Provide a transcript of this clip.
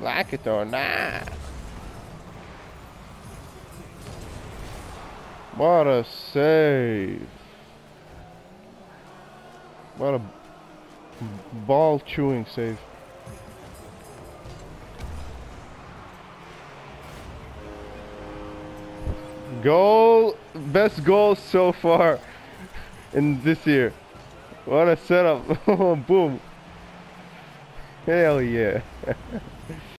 Like it or not. What a save. What a ball chewing save. Goal, best goal so far in this year. What a setup. Boom. Hell yeah.